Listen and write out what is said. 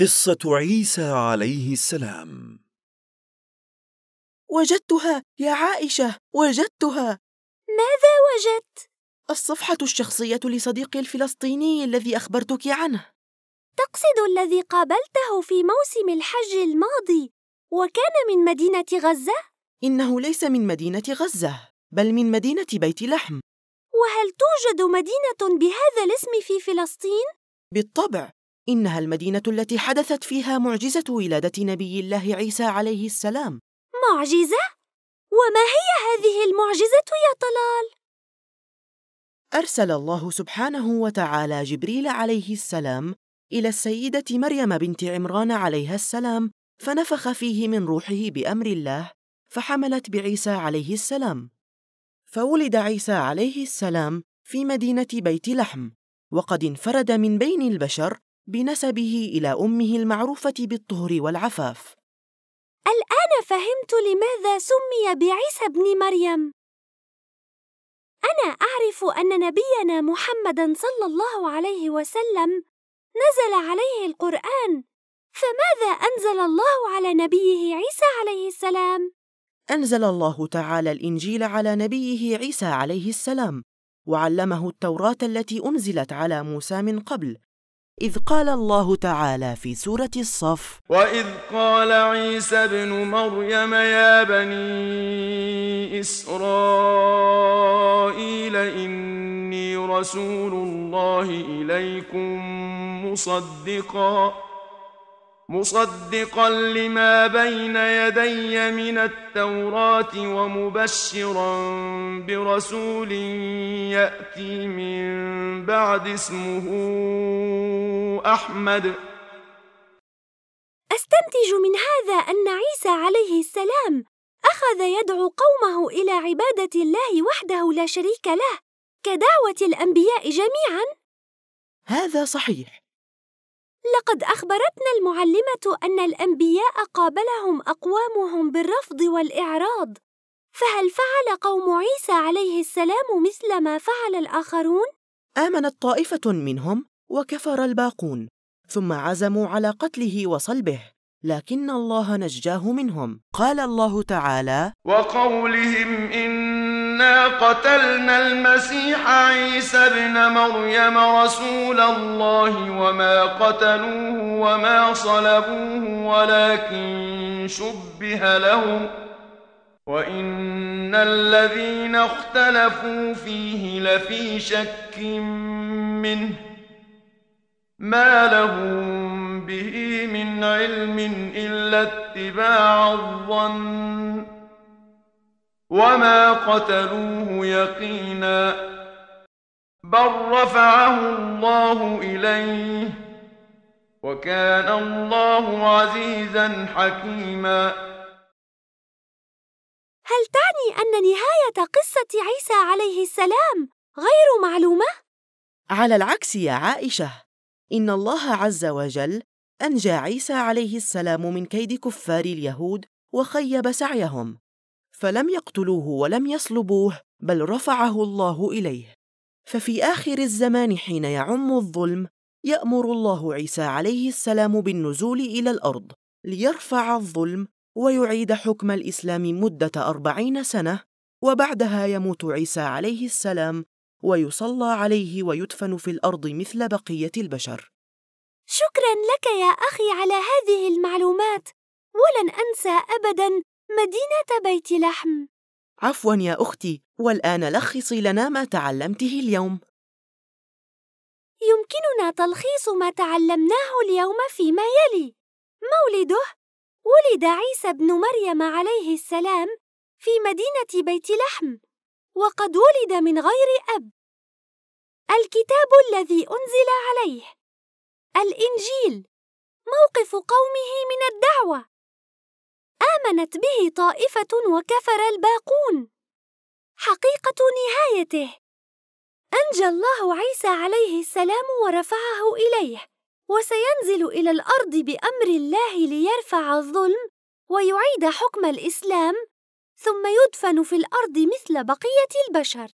قصة عيسى عليه السلام وجدتها يا عائشة وجدتها ماذا وجدت؟ الصفحة الشخصية لصديقي الفلسطيني الذي أخبرتك عنه تقصد الذي قابلته في موسم الحج الماضي وكان من مدينة غزة؟ إنه ليس من مدينة غزة بل من مدينة بيت لحم وهل توجد مدينة بهذا الاسم في فلسطين؟ بالطبع إنها المدينة التي حدثت فيها معجزة ولادة نبي الله عيسى عليه السلام معجزة؟ وما هي هذه المعجزة يا طلال؟ أرسل الله سبحانه وتعالى جبريل عليه السلام إلى السيدة مريم بنت عمران عليها السلام فنفخ فيه من روحه بأمر الله فحملت بعيسى عليه السلام فولد عيسى عليه السلام في مدينة بيت لحم وقد انفرد من بين البشر بنسبه إلى أمه المعروفة بالطهر والعفاف الآن فهمت لماذا سمي بعيسى ابن مريم أنا أعرف أن نبينا محمدًا صلى الله عليه وسلم نزل عليه القرآن، فماذا أنزل الله على نبيه عيسى عليه السلام؟ أنزل الله تعالى الإنجيل على نبيه عيسى عليه السلام، وعلمه التوراة التي أنزلت على موسى من قبل، إذ قال الله تعالى في سورة الصف: وإذ قال عيسى ابن مريم يا بني إسرائيل إني رسول الله إليكم مصدقا. مصدقا لما بين يدي من التوراة ومبشرا برسول يأتي من بعد اسمه أحمد أستنتج من هذا أن عيسى عليه السلام أخذ يدعو قومه إلى عبادة الله وحده لا شريك له كدعوة الأنبياء جميعًا. هذا صحيح. لقد أخبرتنا المعلمة أن الأنبياء قابلهم أقوامهم بالرفض والإعراض، فهل فعل قوم عيسى عليه السلام مثل ما فعل الآخرون؟ آمنت طائفة منهم وكفر الباقون، ثم عزموا على قتله وصلبه، لكن الله نجاه منهم. قال الله تعالى: وقولهم إنا قتلنا المسيح عيسى ابن مريم رسول الله وما قتلوه وما صلبوه ولكن شبه لهم وإن الذين اختلفوا فيه لفي شك منه ما لهم به من علم إلا اتباع الظن وما قتلوه يقينا بل رفعه الله إليه وكان الله عزيزا حكيما هل تعني أن نهاية قصة عيسى عليه السلام غير معلومة؟ على العكس يا عائشة إن الله عز وجل أنجى عيسى عليه السلام من كيد كفار اليهود وخيب سعيهم فلم يقتلوه ولم يصلبوه بل رفعه الله إليه. ففي آخر الزمان حين يعم الظلم يأمر الله عيسى عليه السلام بالنزول إلى الأرض ليرفع الظلم ويعيد حكم الإسلام مدة أربعين سنة وبعدها يموت عيسى عليه السلام ويصلى عليه ويدفن في الأرض مثل بقية البشر. شكرا لك يا أخي على هذه المعلومات. ولن أنسى أبدا مدينة بيت لحم. عفوا يا أختي والآن لخصي لنا ما تعلمته اليوم. يمكننا تلخيص ما تعلمناه اليوم فيما يلي. مولده ولد عيسى ابن مريم عليه السلام في مدينة بيت لحم وقد ولد من غير أب. الكتاب الذي أنزل عليه. الإنجيل موقف قومه من الدعوة. آمنت به طائفة وكفر الباقون. حقيقة نهايته. أنجى الله عيسى عليه السلام ورفعه إليه وسينزل إلى الأرض بأمر الله ليرفع الظلم ويعيد حكم الإسلام ثم يدفن في الأرض مثل بقية البشر.